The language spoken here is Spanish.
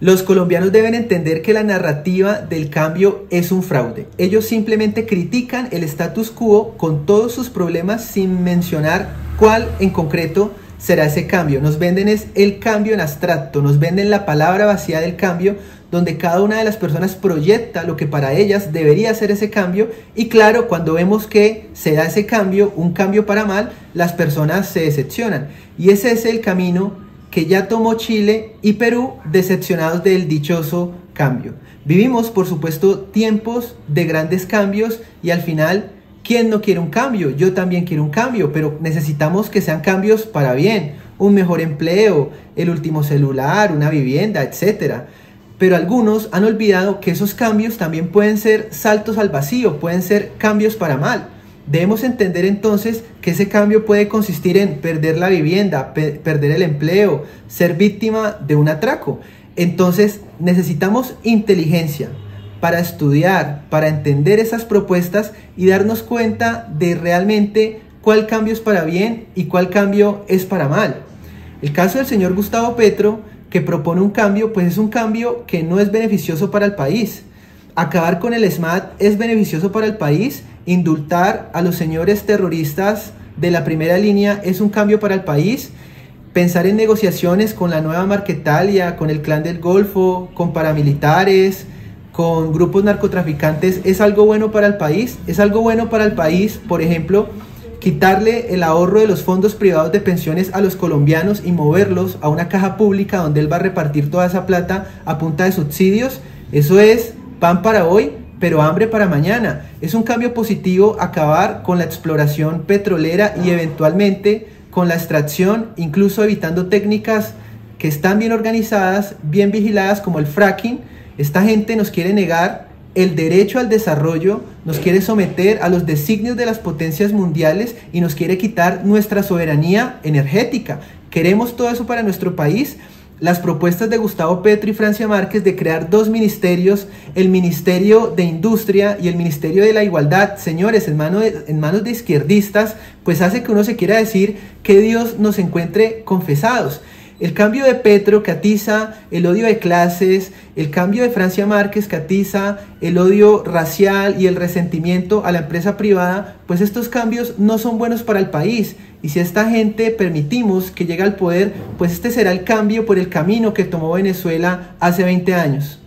Los colombianos deben entender que la narrativa del cambio es un fraude. Ellos simplemente critican el status quo con todos sus problemas sin mencionar cuál en concreto será ese cambio. Nos venden es el cambio en abstracto, nos venden la palabra vacía del cambio, donde cada una de las personas proyecta lo que para ellas debería ser ese cambio y claro, cuando vemos que se da ese cambio, un cambio para mal, las personas se decepcionan. Y ese es el camino que ya tomó Chile y Perú decepcionados del dichoso cambio. Vivimos, por supuesto, tiempos de grandes cambios y al final, ¿quién no quiere un cambio? Yo también quiero un cambio, pero necesitamos que sean cambios para bien, un mejor empleo, el último celular, una vivienda, etc. Pero algunos han olvidado que esos cambios también pueden ser saltos al vacío, pueden ser cambios para mal. Debemos entender entonces que ese cambio puede consistir en perder la vivienda, perder el empleo, ser víctima de un atraco. Entonces necesitamos inteligencia para estudiar, para entender esas propuestas y darnos cuenta de realmente cuál cambio es para bien y cuál cambio es para mal. El caso del señor Gustavo Petro, que propone un cambio, pues es un cambio que no es beneficioso para el país. Acabar con el SMAT es beneficioso para el país indultar a los señores terroristas de la primera línea es un cambio para el país. Pensar en negociaciones con la nueva Marquetalia, con el clan del Golfo, con paramilitares, con grupos narcotraficantes, es algo bueno para el país. Es algo bueno para el país, por ejemplo, quitarle el ahorro de los fondos privados de pensiones a los colombianos y moverlos a una caja pública donde él va a repartir toda esa plata a punta de subsidios. Eso es pan para hoy pero hambre para mañana. Es un cambio positivo acabar con la exploración petrolera y eventualmente con la extracción, incluso evitando técnicas que están bien organizadas, bien vigiladas como el fracking. Esta gente nos quiere negar el derecho al desarrollo, nos quiere someter a los designios de las potencias mundiales y nos quiere quitar nuestra soberanía energética. Queremos todo eso para nuestro país las propuestas de Gustavo Petro y Francia Márquez de crear dos ministerios, el Ministerio de Industria y el Ministerio de la Igualdad, señores, en, en manos de izquierdistas, pues hace que uno se quiera decir que Dios nos encuentre confesados. El cambio de Petro que atiza el odio de clases, el cambio de Francia Márquez que atiza el odio racial y el resentimiento a la empresa privada, pues estos cambios no son buenos para el país. Y si esta gente permitimos que llegue al poder, pues este será el cambio por el camino que tomó Venezuela hace 20 años.